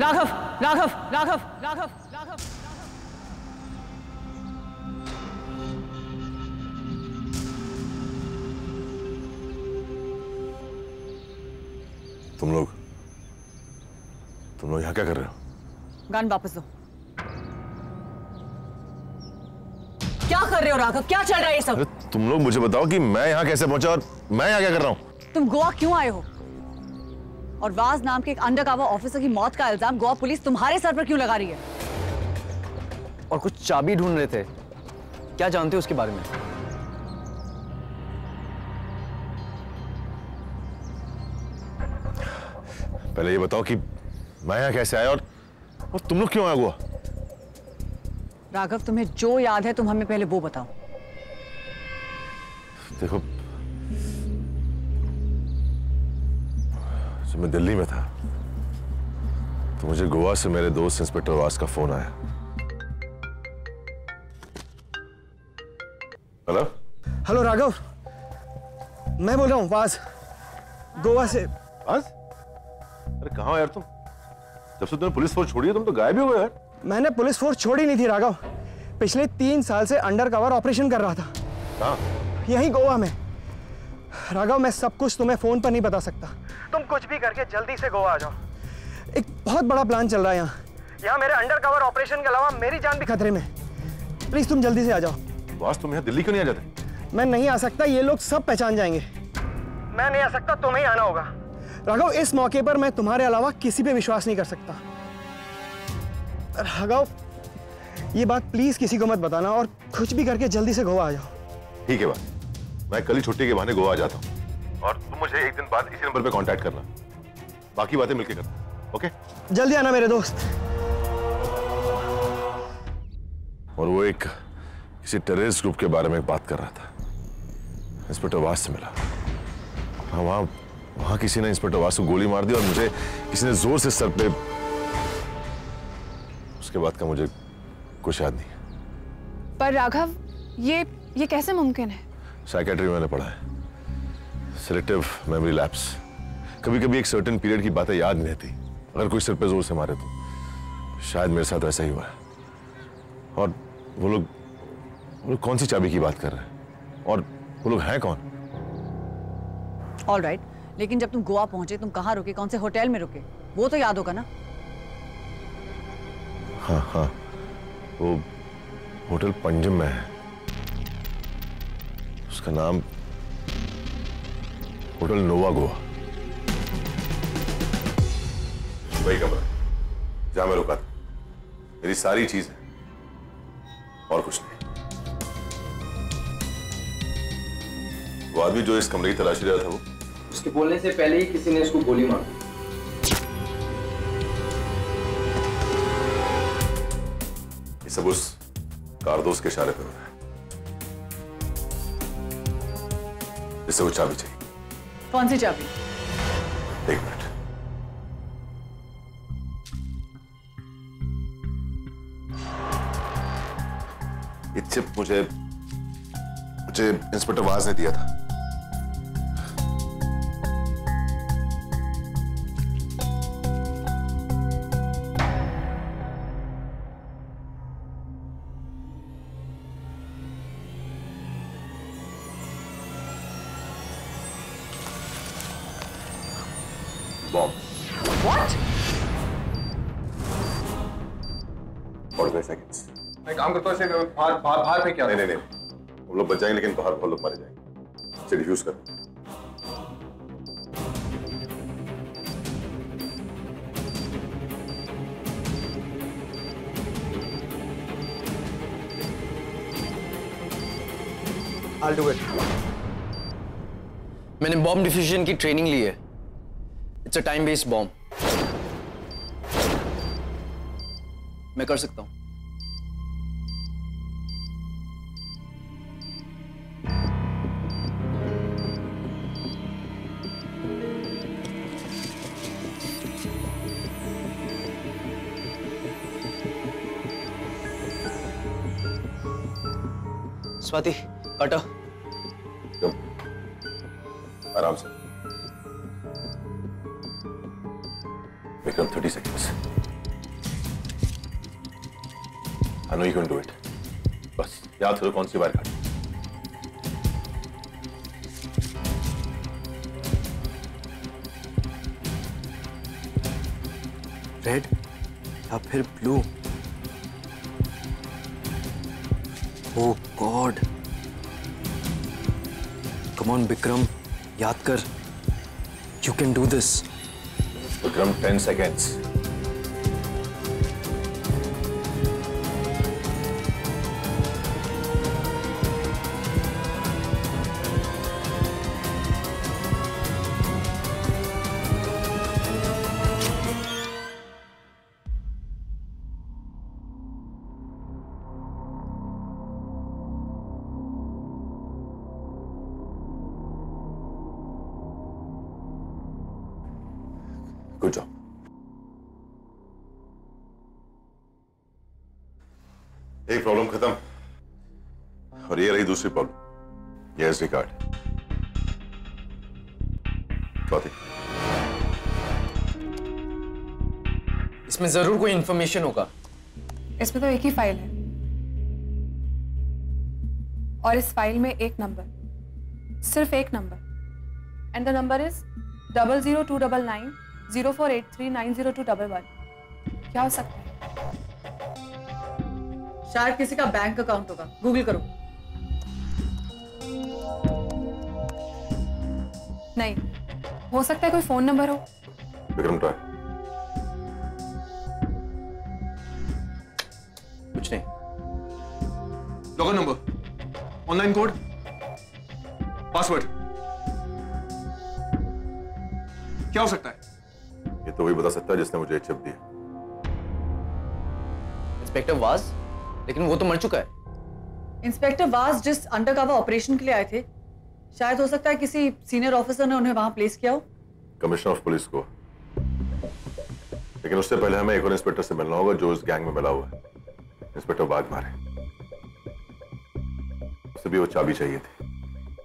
राघव राघव राघव राघव राघव। तुम लोग तुम लोग यहाँ क्या कर रहे हो? गन वापस दो। क्या कर रहे हो राघव? क्या चल रहा है ये सब? तुम लोग मुझे बताओ कि मैं यहाँ कैसे पहुँचा और मैं यहाँ क्या कर रहा हूँ? तुम गोवा क्यों आए हो? और वाज नाम के एक अंडरकवर ऑफिसर की मौत का इल्ज़ाम गोवा पुलिस तुम्हारे सर पर क्यों लगा रही है? और कुछ चाबी ढूंढ रहे थे। क्या जानते हो उसके बारे में? पहले ये बताओ कि मैं यहाँ कैसे आया और, और तुम लोग क्यों आया हुआ? राघव तुम्हें जो याद है तुम हमें पहले वो बताओ। देखो जब मैं दिल्ली में था। तो मुझे गोवा से मेरे दोस्त इंस्पेक्टर वास का फ़ोन आया। हेलो? हेलो राघव। मैं बोल रहा हूँ वास। गोवा से। वास? अरे कहाँ यार तुम? जब से तुमने पुलिस फोर्स छोड़ी है तुम तो गायब ही हो यार। मैंने पुलिस फोर्स छोड़ी नहीं थी राघव। पिछले तीन साल से अंडर कवर ऑपरेशन कर रहा था। यहीं गोवा में। राघव मैं सब कुछ तुम्हें फ़ोन पर नहीं बता सकता। तुम कुछ भी करके जल्दी से गोवा आ जाओ। एक बहुत बड़ा प्लान चल रहा है यहाँ। यहाँ मेरे अंडर कवर ऑपरेशन के अलावा मेरी जान भी खतरे में। प्लीज़ तुम जल्दी से आ जाओ। वास तुम यहाँ दिल्ली क्यों नहीं आ जाते? मैं नहीं आ सकता ये लोग सब पहचान जाएँगे। मैं नहीं आ सकता तुम्हें आना होगा। राघव इस मौके पर मैं तुम्हारे अलावा किसी पे विश्वास नहीं कर सकता। राघव ये बात प्लीज़ किसी को मत बताना और कुछ भी करके जल्दी से गोवा आ जाओ। ठीक है बात मैं कल ही छुट्टी के बहाने गोवा आ जाता हूँ। और तुम मुझे एक दिन बाद इसी नंबर पे कांटेक्ट करना। बाकी बातें मिलके करना। ओके जल्दी आना मेरे दोस्त। और वो एक किसी टेररिस्ट ग्रुप के बारे में बात कर रहा था। इंस्पेक्टर वास से मिला। हाँ वहाँ वहाँ किसी ने इंस्पेक्टर वास को गोली मार दी और मुझे किसी ने ज़ोर से सर पे उसके बाद का मुझे कुछ याद नहीं पर राघव ये ये कैसे मुमकिन है? साइकेट्री मैंने पढ़ा है। सिलेक्टिव मेमोरी लैप्स कभी कभी एक सर्टेन पीरियड की बातें याद नहीं रहती। अगर कोई सिर पे ज़ोर से मारे तो। शायद मेरे साथ ऐसा ही हुआ है। और वो लोग वो लोग कौन सी चाबी की बात कर रहे हैं? और वो लोग हैं कौन? All right right. लेकिन जब तुम गोवा पहुँचे तुम कहाँ रुके? कौन से होटल में रुके? वो तो याद होगा ना? हाँ हाँ। वो होटल पंजम में है। उसका नाम होटल नोवा गोवा। वही कमरा जहाँ मैं रुका था। मेरी सारी चीज़ है और कुछ नहीं। वो आदमी जो इस कमरे की तलाशी रहा था वो? उसके बोलने से पहले ही किसी ने उसको गोली मार दी। ये सब उस कारदोस के इशारे पर हो रहा है। जिससे वो चाबी चाहिए। कौन सी चाबी? एक मिनट। ये चिप मुझे मुझे इंस्पेक्टर वाज ने दिया था। काम करता हूँ इसे बाहर बाहर बाहर फेंक क्या नहीं नहीं नहीं। हम लोग बच जाएँगे लेकिन बाहर बहुत लोग मारे जाएँगे। इसे डिफ्यूज कर। I'll do it. मैंने बॉम्ब डिफ्यूजन की ट्रेनिंग ली है। It's a time based bomb मैं कर सकता हूँ। स्वाति काटो। आराम से। Vikram thirty seconds I know you can do it बस याद करो कौन सी बार काटी। रेड या फिर blue god. Come on Vikram याद कर। You can do this Vikram ten seconds दूसरी प्रॉब्लम ये एसडी कार्ड चौथी इसमें ज़रूर कोई इंफॉर्मेशन होगा। इसमें तो एक ही फ़ाइल है। और इस फ़ाइल में एक नंबर सिर्फ़ एक number and the number is double zero two double nine zero four eight three nine zero two double one क्या हो सकता है? शायद किसी का बैंक अकाउंट होगा। गूगल करो। नहीं हो सकता है कोई फ़ोन नंबर हो। विक्रम ट्राई कुछ नहीं। Login number online code password क्या हो सकता है? ये तो वही बता सकता है जिसने मुझे ये चिप दी इंस्पेक्टर वाज लेकिन वो तो मर चुका है। इंस्पेक्टर वास जिस अंडरकवर ऑपरेशन के लिए आए थे शायद हो सकता है किसी सीनियर ऑफिसर ने उन्हें वहाँ प्लेस किया हो। कमिश्नर ऑफ़ पुलिस को। लेकिन उससे पहले हमें एक और इंस्पेक्टर से मिलना होगा जो इस गैंग में मिला हुआ है। इंस्पेक्टर बाग मारे उसे भी वो चाबी चाहिए थी।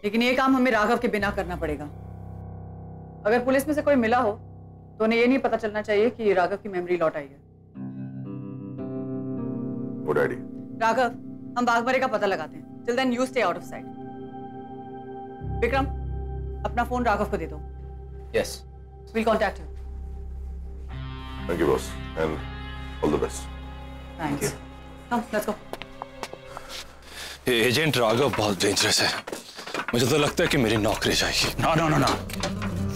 लेकिन ये काम हमें राघव के बिना करना पड़ेगा। अगर पुलिस में से कोई मिला हो तो उन्हें ये नहीं पता चलना चाहिए कि राघव की मेमोरी लौट आई है। डैडी राघव हम बागमरे का पता लगाते हैं। Till then you stay out of sight Vikram अपना फ़ोन राघव को दे दो। Yes will contact you thank you boss and all the best thanks come let's go ये एजेंट राघव बहुत डेंजरस है मुझे तो लगता है कि मेरी नौकरी जाएगी। ना ना ना ना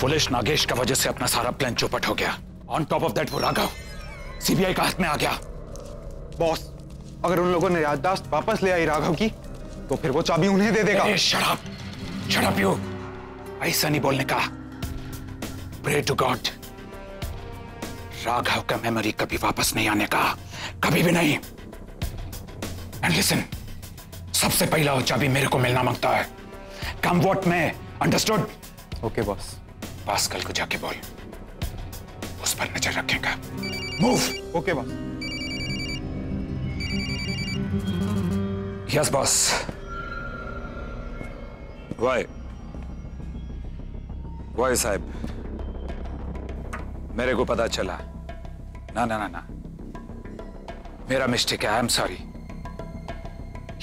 फुलिश नागेश का वजह से अपना सारा प्लान चौपट हो गया। ऑन टॉप ऑफ़ दैट वो राघव सीबीआई का हाथ में आ गया। बॉस अगर उन लोगों ने याददाश्त वापस ले आई राघव की तो फिर वो चाबी उन्हें दे देगा। शराब शराब यू ऐसा नहीं बोलने का। प्रे टू गॉड राघव का मेमोरी कभी वापस नहीं आने का। कभी भी नहीं। एंड लिसन सबसे पहला वो चाबी मेरे को मिलना माँगता है। कम वोट में अंडरस्टूड ओके बॉस पास्कल को जाके बोल। उस पर नज़र रखेगा। Move okay boss yes boss Y वाई साहब? मेरे को पता चला। ना ना ना ना। मेरा मिस्टेक है I am sorry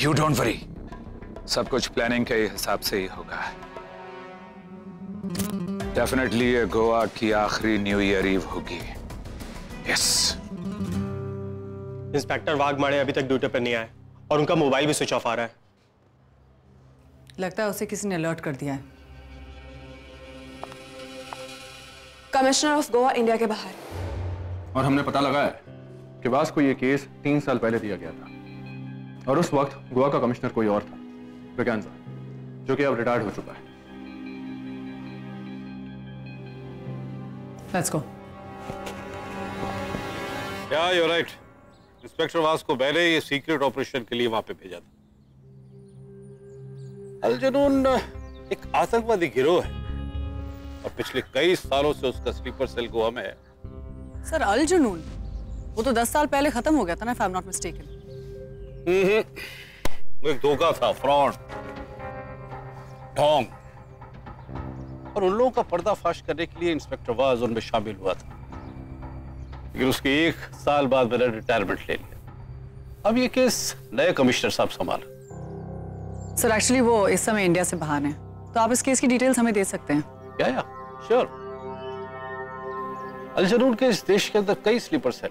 you don't worry सब कुछ प्लानिंग के हिसाब से ही होगा। डेफिनेटली ये गोवा की आखिरी न्यू ईयर ईव होगी। यस इंस्पेक्टर वाघमाड़े अभी तक ड्यूटी पर नहीं आए और उनका मोबाइल भी स्विच ऑफ़ आ रहा है। लगता है उसे किसी ने अलर्ट कर दिया है। कमिश्नर ऑफ़ गोवा इंडिया के बाहर। और हमने पता लगाया कि वास को ये केस तीन साल पहले दिया गया था। और उस वक्त गोवा का कमिश्नर कोई और था विज्ञान जो कि अब रिटायर्ड हो चुका है। लेट्स गो या यू राइट इंस्पेक्टर वास को पहले ये सीक्रेट ऑपरेशन के लिए वहाँ पे भेजा था। अल जुनून एक आतंकवादी गिरोह है। और पिछले कई सालों से उसका स्लीपर सेल गोवा में है। सर अल जुनून वो तो दस साल पहले खत्म हो गया था ना आई एम नॉट मिस्टेकन वो एक धोखा था फ्रॉड ढोंग और उन लोगों का पर्दाफाश करने के लिए इंस्पेक्टर वाज उनमें शामिल हुआ था। लेकिन उसके एक साल बाद मैंने रिटायरमेंट ले लिया। अब ये केस नए कमिश्नर साहब संभाल सर एक्चुअली वो इस समय इंडिया से बाहर हैं। तो आप इस केस की डिटेल्स हमें दे सकते हैं। क्या या श्योर अलजनून के इस देश के अंदर कई स्लीपर सेल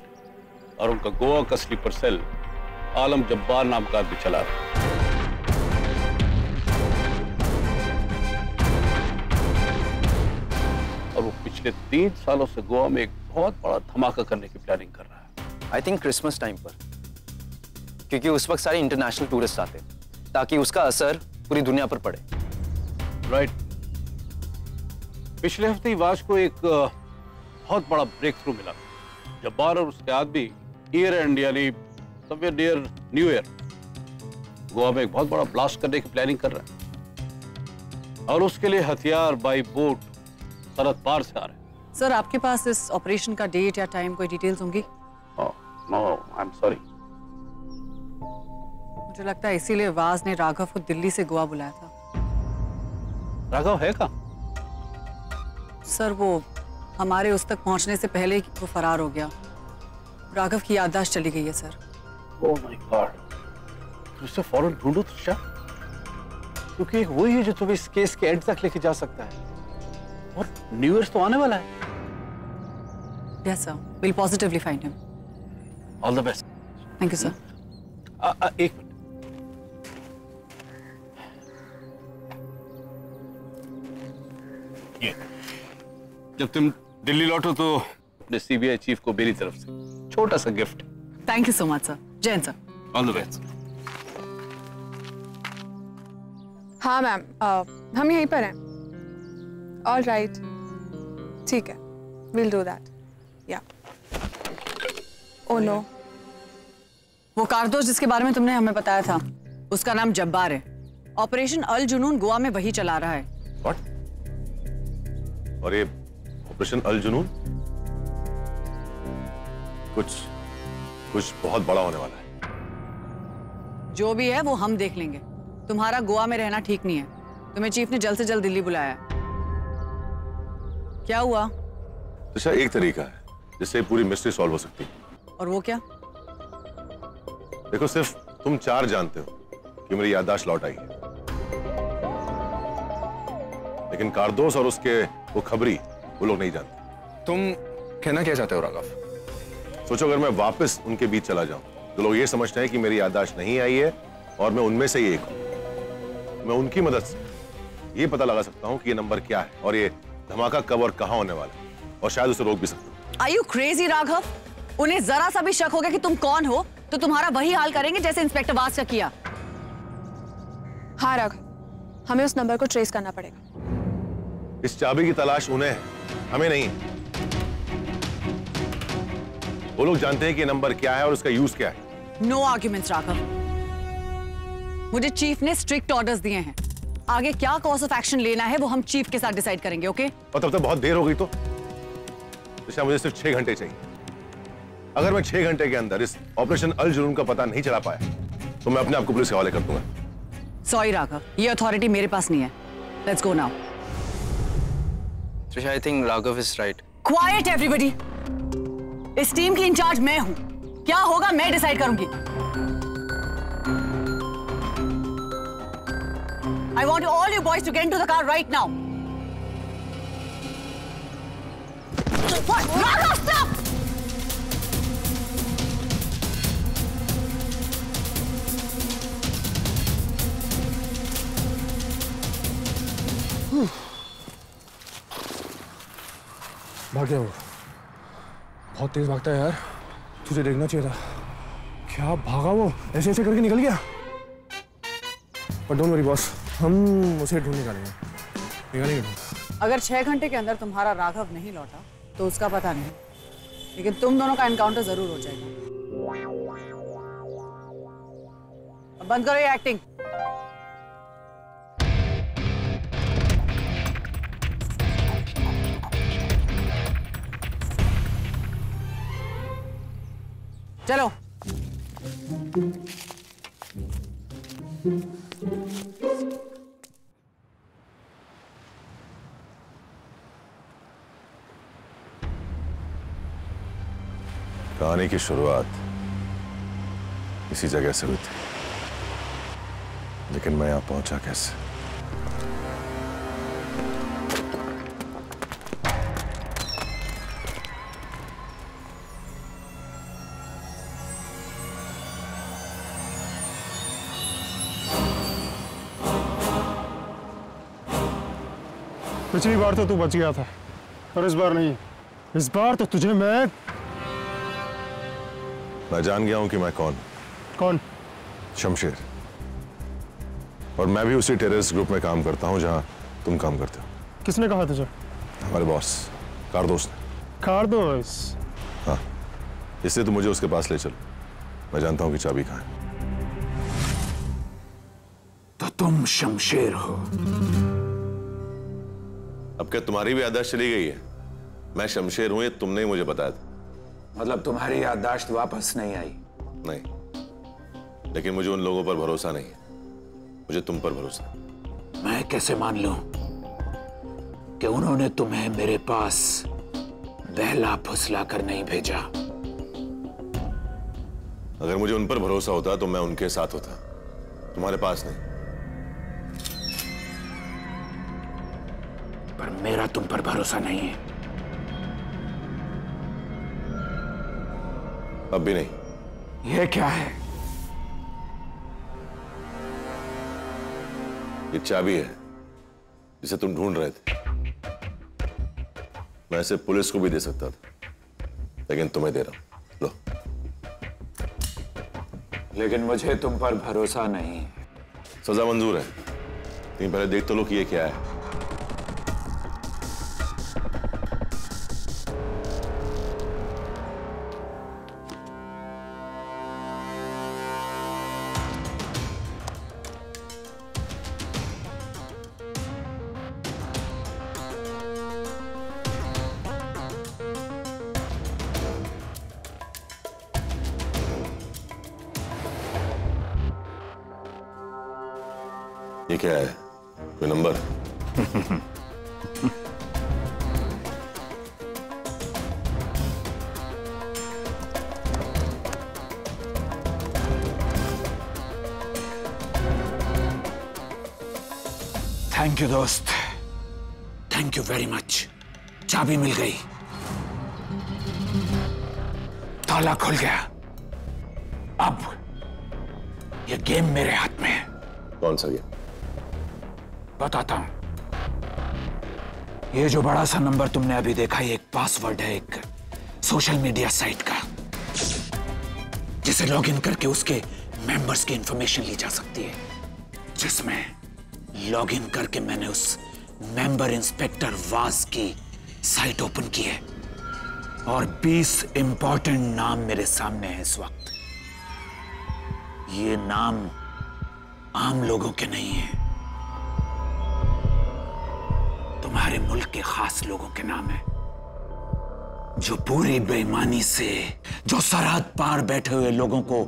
और उनका गोवा का स्लीपर सेल आलम जब्बार नाम का आदमी चला रहा है। और वो पिछले तीन सालों से गोवा में एक बहुत बड़ा धमाका करने की प्लानिंग कर रहा है। आई थिंक क्रिसमस टाइम पर क्योंकि उस वक्त सारे इंटरनेशनल टूरिस्ट आते हैं ताकि उसका असर पूरी दुनिया पर पड़े। Right right. पिछले हफ़्ते ही वाज को एक बहुत बड़ा ब्रेक थ्रू मिला जब्बार और उसके आदमी ईयर एंड यानी somewhere near new year Goa में एक बहुत बड़ा ब्लास्ट करने की प्लानिंग कर रहा है। और उसके लिए हथियार बाई बोट सरहद पार से आ रहे हैं। सर आपके पास इस ऑपरेशन का डेट या टाइम कोई डिटेल्स होंगी? नो आई एम सॉरी मुझे लगता है इसीलिए वाज ने राघव को दिल्ली से गोवा बुलाया था। राघव है का सर वो हमारे उस तक पहुँचने से पहले ही वो फरार हो गया। राघव की याददाश्त चली गई है सर। ओह माय गॉड उसे फ़ौरन ढूंढो त्रिशा क्योंकि वही है जो तुम्हें इस केस के एंड तक लेके जा सकता है। और न्यू ईयर तो आने वाला है। Yes sir will positively find him all the best thank you sir एक ये। जब तुम दिल्ली लौटो तो अपने सीबीआई चीफ को मेरी तरफ़ से। छोटा सा gift thank you so much sir Jain sir all the best हाँ मैम हम यहीं पर हैं। ऑल राइट ठीक है. विल डू दैट या ओ नो वो कारदोश जिसके बारे में तुमने हमें बताया था उसका नाम जब्बार है। ऑपरेशन अल जुनून गोवा में वही चला रहा है। व्हाट और ये ऑपरेशन अल जुनून कुछ कुछ बहुत बड़ा होने वाला है। जो भी है वो हम देख लेंगे। तुम्हारा गोवा में रहना ठीक नहीं है। तुम्हें चीफ ने जल्द से जल्द दिल्ली बुलाया। क्या हुआ? अच्छा एक तरीका है जिससे पूरी मिस्ट्री सॉल्व हो सकती है। और वो क्या? देखो सिर्फ़ तुम चार जानते हो कि मेरी याददाश्त लौट आई है। लेकिन कारदोस और उसके वो खबरी वो लोग नहीं जानते। तुम कहना क्या चाहते हो राघव? सोचो अगर मैं वापस उनके बीच चला जाऊँ तो लोग ये समझते हैं कि मेरी याददाश्त नहीं आई है और मैं उनमें से ही एक हूँ। मैं उनकी मदद से ये पता लगा सकता हूँ कि ये नंबर क्या है और ये धमाका कब और कहाँ होने वाला है। और शायद उसे रोक भी सकता हूँ। Are you crazy Raghav? उन्हें जरा सा भी शक हो गया कि तुम कौन हो तो तुम्हारा वही हाल करेंगे जैसे इंस्पेक्टर वास का किया। हाँ राघव। हमें उस नंबर को ट्रेस करना पड़ेगा। इस चाबी की तलाश उन्हें है हमें नहीं। है वो लोग जानते हैं कि नंबर क्या है और उसका यूज़ क्या है। नो आर्ग्यूमेंट्स राघव मुझे चीफ ने स्ट्रिक्ट ऑर्डर्स दिए हैं। आगे क्या कॉर्स ऑफ़ एक्शन लेना है वो हम चीफ के साथ डिसाइड करेंगे ओके और तब तक बहुत देर हो गई तो? दिशा मुझे सिर्फ़ छह घंटे चाहिए। अगर मैं छह घंटे के अंदर इस ऑपरेशन अल जुनून का पता नहीं चला पाया तो मैं अपने आप को पुलिस के हवाले कर दूँगा। सॉरी राघव ये अथॉरिटी मेरे पास नहीं है। Let's go now Trisha I think Raghav is right. Quiet everybody. इस टीम की इंचार्ज मैं हूँ क्या होगा मैं डिसाइड करूँगी I want all you boys to get to the car right now Raghav, stop! भाग गया वो। बहुत तेज भागता है यार। तुझे देखना चाहिए था। क्या भागा वो? ऐसे ऐसे करके निकल गया? पर डोंट वरी बॉस हम उसे ढूंढ निकालेंगे। निकालेंगे अगर छह घंटे के अंदर तुम्हारा राघव नहीं लौटा तो उसका पता नहीं। लेकिन तुम दोनों का एनकाउंटर ज़रूर हो जाएगा। बंद करो ये एक्टिंग चलो। कहानी की शुरुआत इसी जगह से हुई थी। लेकिन मैं यहाँ पहुँचा कैसे? पिछली बार तो तू बच गया था पर इस बार नहीं। इस बार तो तुझे मैं मैं जान गया हूँ कि मैं कौन। कौन? शमशेर। और मैं भी उसी टेररिस्ट ग्रुप में काम करता हूँ जहाँ तुम काम करते हो। किसने कहा तुझे? हमारे बॉस कारदोस ने। कार्दोस? हाँ। इसलिए तो मुझे उसके पास ले चलो। मैं जानता हूँ कि चाबी कहाँ है। तो तुम शमशेर हो। क्या तुम्हारी भी यादाश्त चली गई है? मैं शमशेर हूँ ये तुमने ही मुझे बताया था। मतलब तुम्हारी याददाश्त वापस नहीं आई? नहीं। लेकिन मुझे उन लोगों पर भरोसा नहीं है। मुझे तुम पर भरोसा मैं कैसे मान लू कि उन्होंने तुम्हें मेरे पास बहला फुसला कर नहीं भेजा? अगर मुझे उन पर भरोसा होता तो मैं उनके साथ होता। तुम्हारे पास नहीं। पर मेरा तुम पर भरोसा नहीं है। अब भी नहीं। यह क्या है? ये चाबी है। जिसे तुम ढूंढ रहे थे। मैं इसे पुलिस को भी दे सकता था लेकिन तुम्हें दे रहा हूँ। लो। लेकिन मुझे तुम पर भरोसा नहीं है। सजा मंजूर है। लेकिन पहले देख तो लो कि ये क्या है। थैंक यू दोस्त. थैंक यू वेरी मच चाबी मिल गई। ताला खुल गया। अब ये गेम मेरे हाथ में है। कौन सा गया बताता हूँ। ये जो बड़ा सा नंबर तुमने अभी देखा ये एक पासवर्ड है एक सोशल मीडिया साइट का जिसे लॉगिन करके उसके मेंबर्स की इंफॉर्मेशन ली जा सकती है जिसमें लॉगिन करके मैंने उस मेंबर इंस्पेक्टर वास की साइट ओपन की है। और 20 इंपॉर्टेंट नाम मेरे सामने है इस वक्त। ये नाम आम लोगों के नहीं है। तुम्हारे मुल्क के खास लोगों के नाम है। जो पूरी बेईमानी से, जो सरहद पार बैठे हुए लोगों को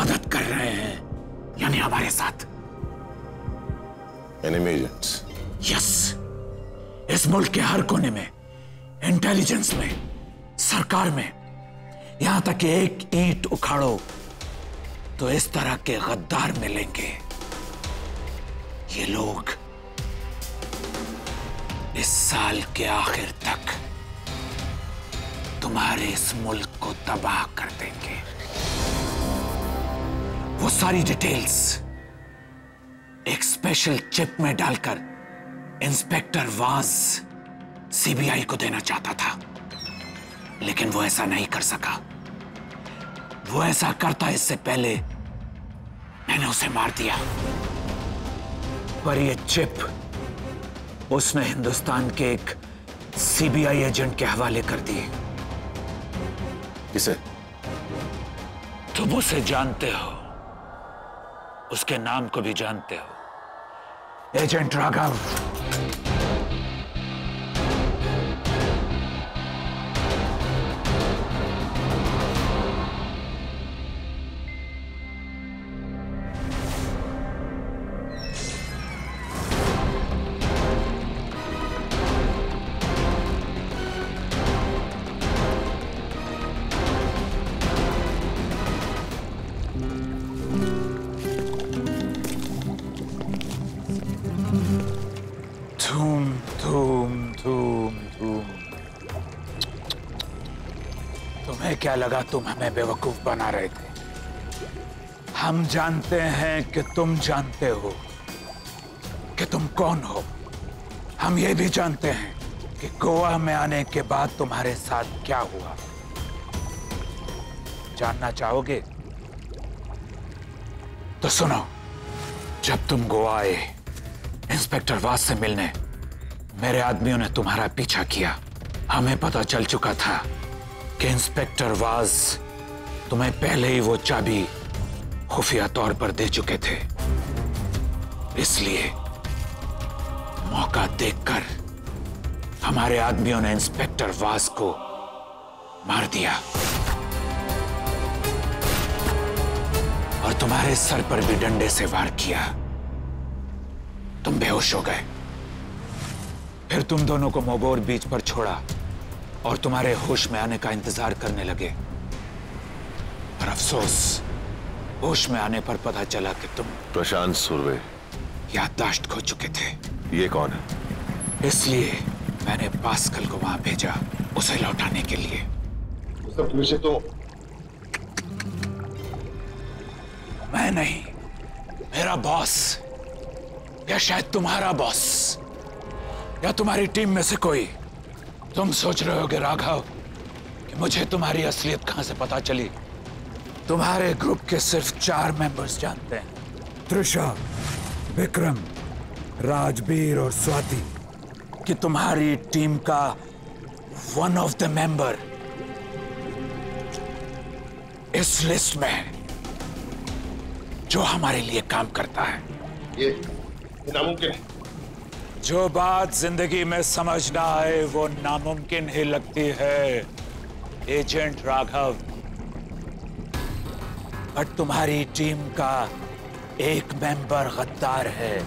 मदद कर रहे हैं, यानी हमारे साथ। एनिमी एजेंट्स यस इस मुल्क के हर कोने में इंटेलिजेंस में, सरकार में, यहाँ तक कि एक ईंट उखाड़ो तो इस तरह के गद्दार मिलेंगे। ये लोग इस साल के आखिर तक तुम्हारे इस मुल्क को तबाह कर देंगे। वो सारी डिटेल्स एक स्पेशल चिप में डालकर इंस्पेक्टर वाज सीबीआई को देना चाहता था। लेकिन वो ऐसा नहीं कर सका। वो ऐसा करता इससे पहले मैंने उसे मार दिया। पर ये चिप उसने हिंदुस्तान के एक सीबीआई एजेंट के हवाले कर दी। किसे? तुम उसे जानते हो। उसके नाम को भी जानते हो। एजेंट राघव क्या लगा तुम हमें बेवकूफ़ बना रहे थे? हम जानते हैं कि तुम जानते हो कि तुम कौन हो। हम ये भी जानते हैं कि गोवा में आने के बाद तुम्हारे साथ क्या हुआ। जानना चाहोगे? तो सुनो, जब तुम गोवा आए, इंस्पेक्टर वास से मिलने, मेरे आदमियों ने तुम्हारा पीछा किया। हमें पता चल चुका था कि इंस्पेक्टर वाज तुम्हें पहले ही वो चाबी खुफिया तौर पर दे चुके थे। इसलिए मौका देखकर हमारे आदमियों ने इंस्पेक्टर वास को मार दिया। और तुम्हारे सर पर भी डंडे से वार किया। तुम बेहोश हो गए। फिर तुम दोनों को मोगोर बीच पर छोड़ा। और तुम्हारे होश में आने का इंतज़ार करने लगे। पर अफसोस होश में आने पर पता चला कि तुम प्रशांत सुरवे। याददाश्त खो चुके थे। ये कौन है? इसलिए मैंने पास्कल को वहाँ भेजा उसे लौटाने के लिए। मुझे तो मैं नहीं मेरा बॉस या शायद तुम्हारा बॉस या तुम्हारी टीम में से कोई। तुम सोच रहे होगे राघव कि मुझे तुम्हारी असलियत कहाँ से पता चली? तुम्हारे ग्रुप के सिर्फ़ चार मेंबर्स जानते हैं। त्रिशा विक्रम राजबीर और स्वाति। कि तुम्हारी टीम का वन ऑफ़ द मेंबर इस लिस्ट में है जो हमारे लिए काम करता है। ये नामुमकिन है जो बात ज़िंदगी में समझ ना आए वो नामुमकिन ही लगती है। एजेंट राघव बट तुम्हारी टीम का एक मेंबर गद्दार है।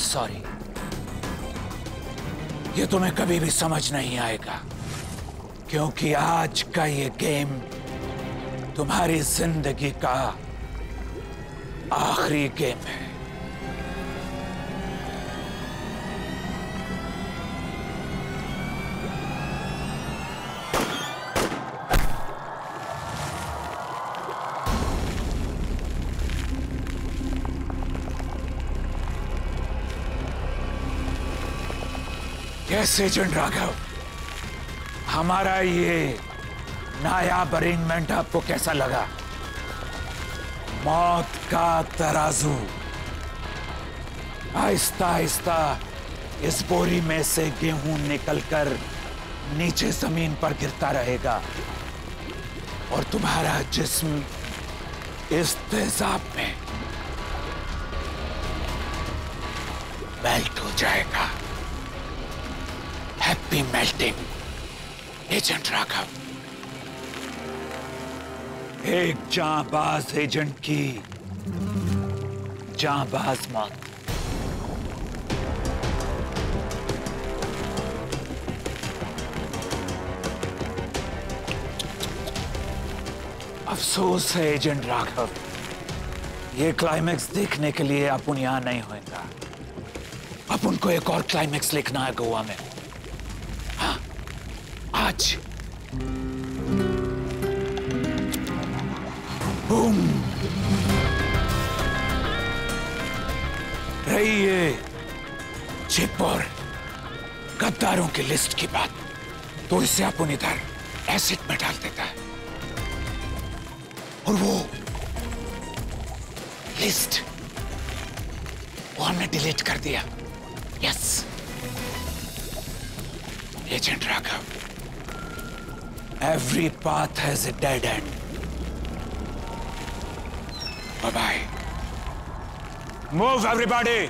सॉरी ये तुम्हें कभी भी समझ नहीं आएगा, क्योंकि आज का ये गेम तुम्हारी ज़िंदगी का आखिरी गेम है। यस एजेंट राघव हमारा ये नायाब अरेंजमेंट आपको कैसा लगा? मौत का तराजू। आहिस्ता आहिस्ता इस बोरी में से गेहूँ निकलकर नीचे ज़मीन पर गिरता रहेगा। और तुम्हारा जिस्म इस तेजाब में मेल्ट हो जाएगा। हैप्पी मेल्टिंग एजेंट राघव एक जांबाज एजेंट की जांबाज मौत अफसोस है एजेंट राघव। ये क्लाइमैक्स देखने के लिए अपन यहाँ नहीं होएगा। अपन को एक और क्लाइमैक्स लिखना है गोवा में। रही ये चिप और गद्दारों की लिस्ट की बात। तो इसे अपन इधर एसिड में डाल देता है। और वो लिस्ट वो हमने डिलीट कर दिया। Yes agent Raghav every path has a dead end Move, everybody!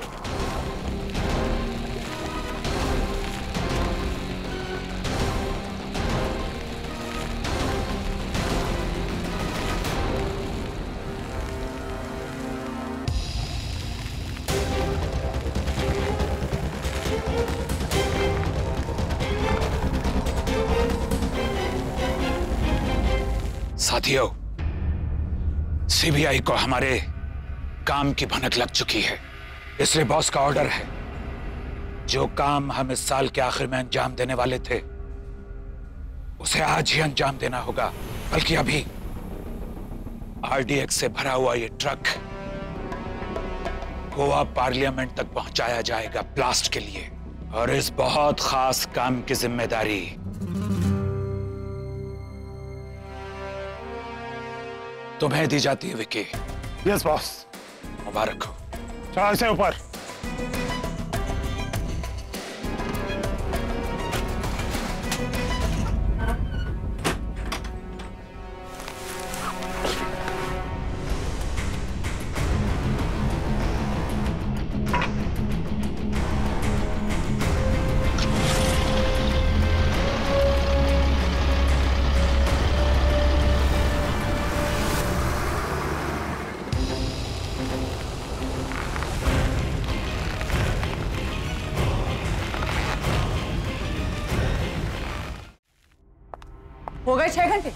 साथियों सीबीआई को हमारे काम की भनक लग चुकी है। इसलिए बॉस का ऑर्डर है। जो काम हम इस साल के आखिर में अंजाम देने वाले थे, उसे आज ही अंजाम देना होगा। बल्कि अभी आरडीएक्स से भरा हुआ ये ट्रक गोवा पार्लियामेंट तक पहुँचाया जाएगा ब्लास्ट के लिए। और इस बहुत खास काम की ज़िम्मेदारी तुम्हें दी जाती है, विकी। यस बॉस मुबारक हो। चाँद से ऊपर। हो गए छह घंटे?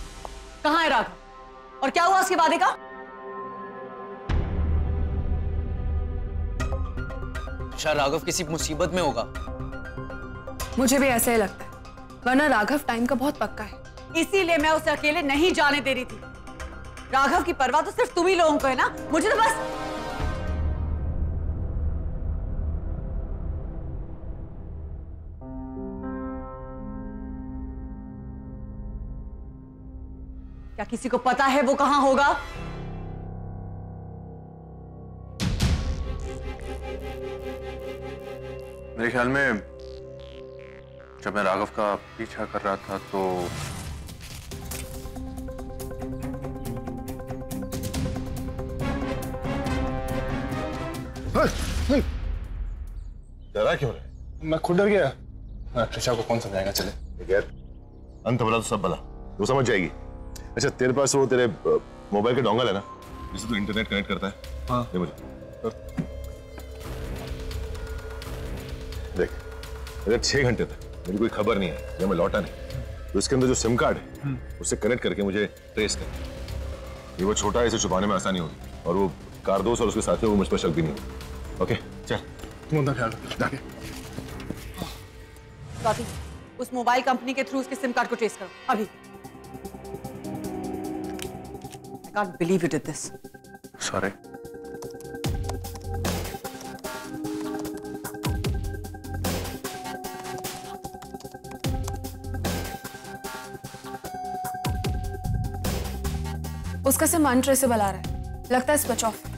कहाँ है राघव? और क्या हुआ उसके वादे का? शायद राघव किसी मुसीबत में होगा। मुझे भी ऐसा ही लगता है वरना राघव टाइम का बहुत पक्का है। इसीलिए मैं उसे अकेले नहीं जाने दे रही थी। राघव की परवाह तो सिर्फ़ तुम ही लोगों को है ना? मुझे तो बस क्या किसी को पता है वो कहाँ होगा? मेरे ख्याल में जब मैं राघव का पीछा कर रहा था तो डरा क्यों रहे? मैं खुद डर गया। त्रिशा को कौन समझाएगा? चले। अंत भला तो सब भला। वो समझ जाएगी। अच्छा तेरे पास वो तेरे मोबाइल का डोंगल है ना? जिससे तू इंटरनेट कनेक्ट करता है। हाँ। दे मुझे। देख अगर छह घंटे तक मेरी कोई खबर नहीं है या मैं लौटा नहीं तो इसके अंदर जो सिम कार्ड है उससे कनेक्ट करके मुझे ट्रेस कर। ये वो छोटा है इसे छुपाने में आसानी होगी और वो कारदोस और उसके साथियों को मुझ पर शक भी नहीं होगा। ओके चल। तुम अपना ख्याल रखो। जाके। उस मोबाइल कंपनी के थ्रू उसके सिम कार्ड को ट्रेस करो अभी। Can't believe you did this. Sorry. उसका से सिम अनट्रेसेबल आ रहा है लगता है स्विच ऑफ़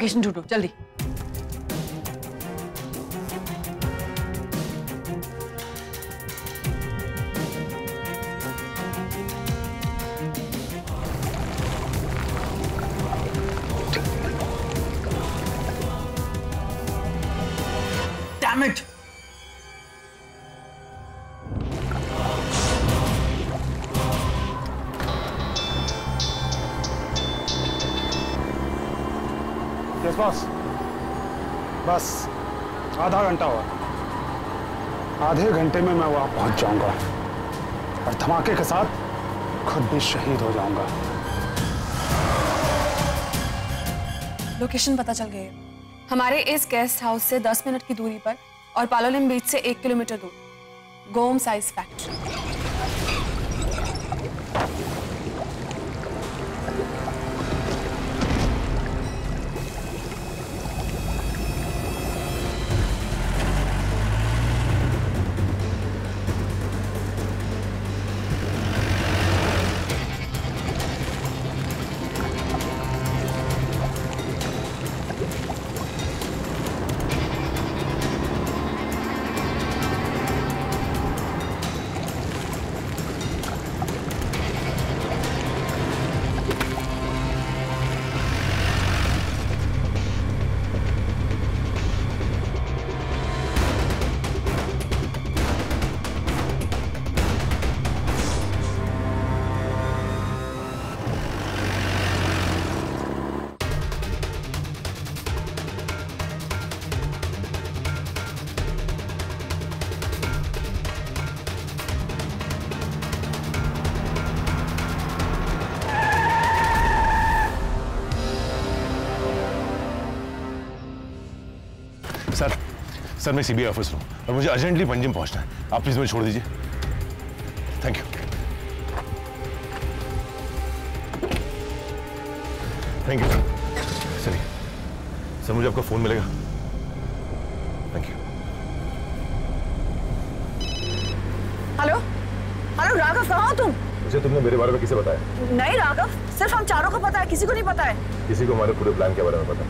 लोकेशन ढूंढो जल्दी Damn it! बस आधा घंटा हुआ। आधे घंटे में मैं वहाँ पहुँच जाऊँगा और धमाके के साथ खुद भी शहीद हो जाऊँगा। लोकेशन पता चल गई। हमारे इस गेस्ट हाउस से 10 मिनट की दूरी पर और पालोलिम बीच से एक किलोमीटर दूर। गोम साइज़ फैक्ट्री। सर मैं सीबीआई ऑफिसर हूँ और मुझे अर्जेंटली पंजिम पहुँचना है। आप प्लीज़ मुझे छोड़ दीजिए। Thank you thank you sir sir मुझे आपका फ़ोन मिलेगा। Thank you hello? Hello Raghav कहाँ हो तुम? मुझे तुमने मेरे बारे में किसे बताया? नहीं राघव सिर्फ़ हम चारों को पता है किसी को नहीं पता है। किसी को हमारे पूरे प्लान के बारे में पता है।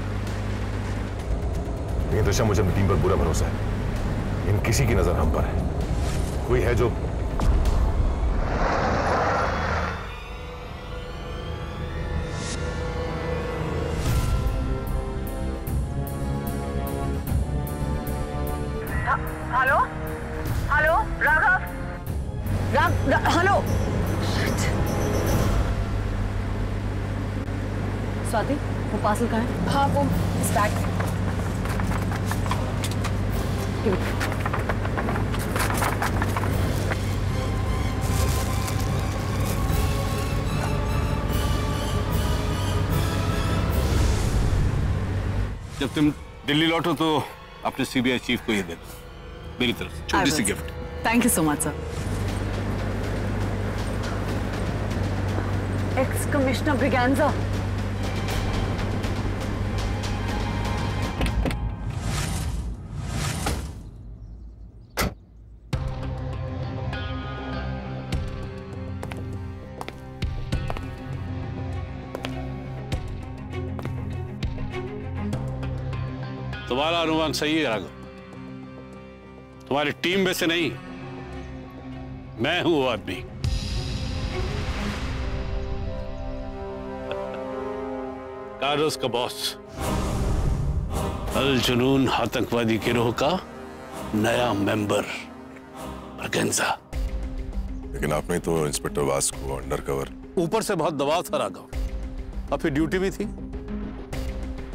ऋषा मुझे अपनी टीम पर पूरा भरोसा है। इन किसी की नज़र हम पर है। कोई है जो हेलो? हेलो राघव? राघ हेलो? स्वाति वो पार्सल कहाँ है? हाँ वो इस बैग में। जब तुम दिल्ली लौटो तो अपने सीबीआई चीफ को ये दे दो। मेरी तरफ़ से छोटी सी gift thank you so much sir ex commissioner Braganza अनुमान सही है राघव। तुम्हारी टीम में से नहीं मैं हूँ वो आदमी। कार्लोस का बॉस अल जुनून आतंकवादी गिरोह का नया मेंबर बरगंजा लेकिन आपने तो इंस्पेक्टर वास को अंडर कवर ऊपर से बहुत दबाव था राघव। और फिर ड्यूटी भी थी।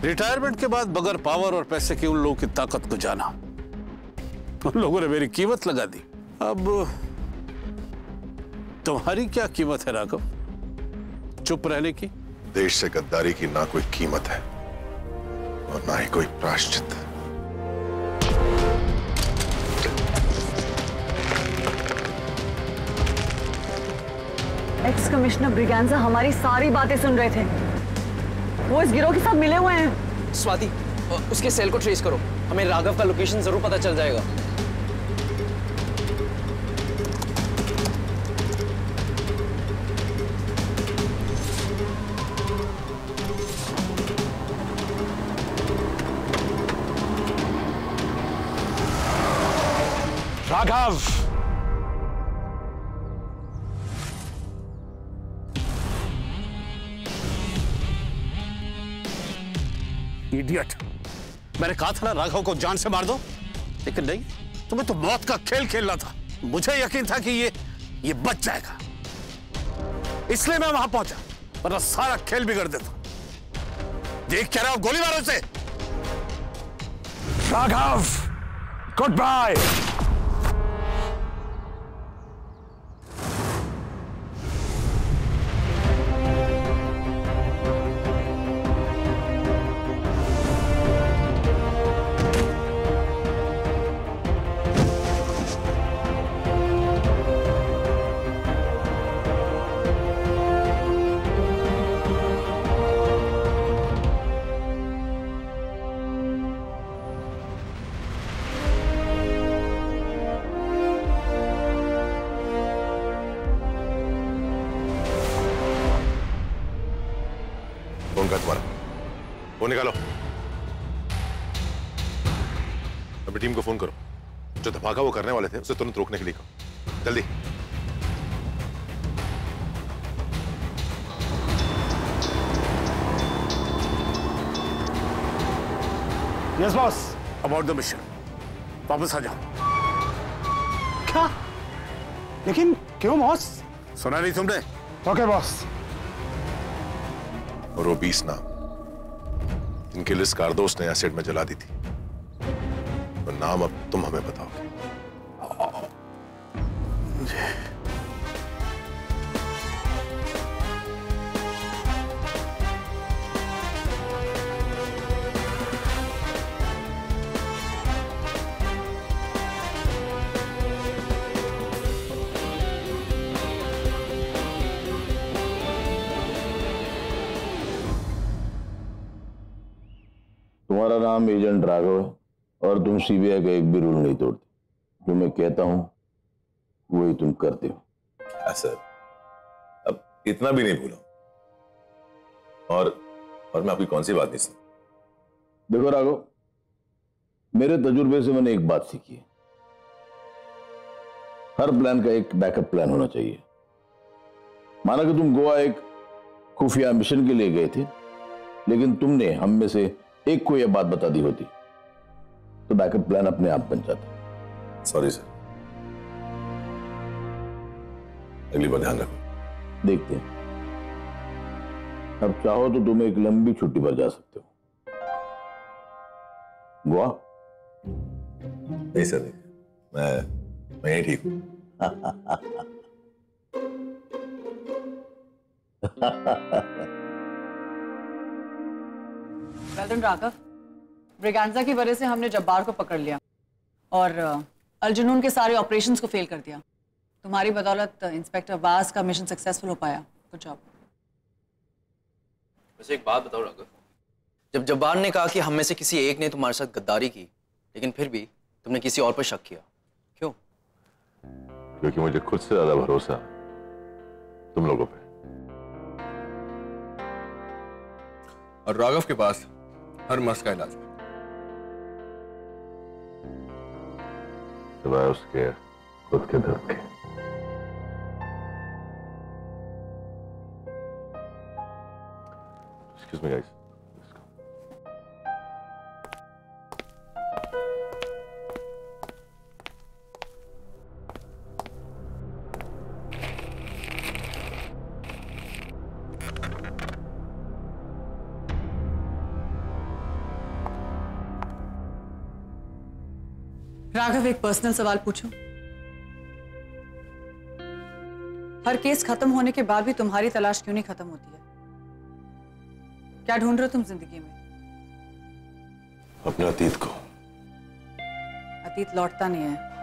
रिटायरमेंट के बाद बगैर पावर और पैसे की उन लोगों की ताकत को जाना। उन लोगों ने मेरी कीमत लगा दी। अब तुम्हारी क्या कीमत है राघव? चुप रहने की। देश से गद्दारी की ना कोई कीमत है और ना ही कोई प्राश्चित एक्स कमिश्नर ब्रिगेंजा हमारी सारी बातें सुन रहे थे। वो इस गिरोह के साथ मिले हुए हैं। स्वाति उसके सेल को ट्रेस करो। हमें राघव का लोकेशन ज़रूर पता चल जाएगा। इडियट। मैंने कहा था ना, राघव को जान से मार दो। लेकिन नहीं, तुम्हें तो मौत का खेल खेलना था। मुझे यकीन था कि ये ये बच जाएगा। इसलिए मैं वहाँ पहुँचा, वरना सारा खेल बिगड़ देता। देख क्या रहा हूँ, गोली मारो से राघव गुड बाय धमाका वो करने वाले थे उसे तुरंत रोकने के लिए कहो। जल्दी। Yes boss about the mission वापस आ जाओ। क्या? लेकिन क्यों बॉस सुना नहीं तुमने? ओके बॉस और वो बीस नाम। इनकी लिस्ट कारदोस ने एसिड में जला दी थी। तो नाम अब तुम हमें बताओगे। नाम एजेंट राघव है और तुम सीबीआई का एक भी रूल नहीं तोड़ते। जो मैं कहता हूँ वही तुम करते हो। हाँ, सर। अब इतना भी नहीं भूला। और और मैं आपकी कौन सी बात नहीं सुन देखो राघव मेरे तजुर्बे से मैंने एक बात सीखी है। हर प्लान का एक बैकअप प्लान होना चाहिए। माना कि तुम गोवा एक खुफिया मिशन के लिए गए थे लेकिन तुमने हम में से एक को यह बात बता दी होती तो बैकअप प्लान अपने आप बन जाता। सॉरी सर अगली बार ध्यान रखो। देखते हैं। अब चाहो तो तुम एक लंबी छुट्टी पर जा सकते हो। गोवा नहीं सर नहीं। मैं मैं यही ठीक हूँ। वेल राघव ब्रिगेंजा की वजह से हमने जब्बार को पकड़ लिया और अलजुनून के सारे ऑपरेशंस को फेल कर दिया तुम्हारी बदौलत इंस्पेक्टर वास का मिशन सक्सेसफुल हो पाया गुड जॉब वैसे एक बात बताओ राघव जब जब्बार ने कहा कि हम में से किसी एक ने तुम्हारे साथ गद्दारी की लेकिन फिर भी तुमने किसी और पर शक किया। क्यों? क्योंकि मुझे खुद से ज़्यादा भरोसा तुम लोगों पे। और राघव के पास हर मर्ज का इलाज सिवाय उसके खुद के दर्द के Excuse me, guys. राघव एक पर्सनल सवाल पूछूँ? हर केस खत्म होने के बाद भी तुम्हारी तलाश क्यों नहीं खत्म होती है? क्या ढूंढ रहे हो तुम ज़िंदगी में? अपने अतीत को। अतीत लौटता नहीं है।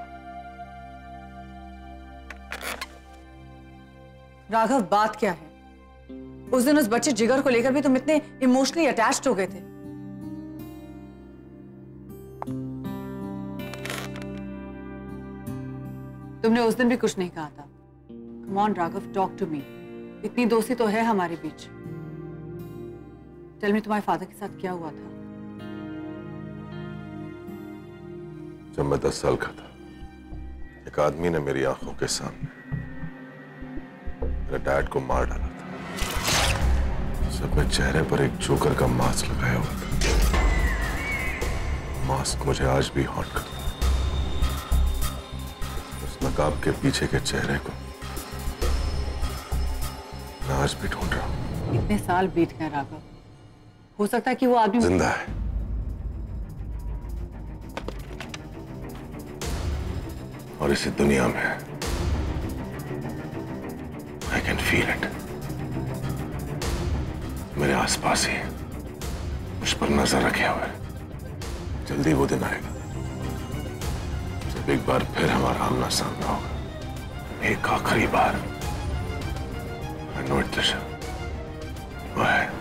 राघव बात क्या है? उस दिन उस बच्चे जिगर को लेकर भी तुम इतने इमोशनली अटैच्ड हो गए थे। तुमने उस दिन भी कुछ नहीं कहा था। Come on Raghav talk to me इतनी दोस्ती तो है हमारे बीच। टेल मी तुम्हारे फादर के साथ क्या हुआ था? जब मैं दस साल का था, एक आदमी ने मेरी आँखों के सामने मेरे डैड को मार डाला था। उसे अपने चेहरे पर एक जोकर का मास्क लगाया हुआ था। मास्क मुझे आज भी हॉट करता नकाब के पीछे के चेहरे को मैं आज भी ढूंढ रहा हूँ। इतने साल बीत गए राघव। हो सकता है कि वो आदमी ज़िंदा है। और इसी दुनिया में आई कैन फील इट मेरे आसपास ही मुझ पर नज़र रखे हुए। जल्दी वो दिन आएगा। एक बार फिर हमारा आमना सामना होगा। एक आखिरी बार। वह दिशा वह है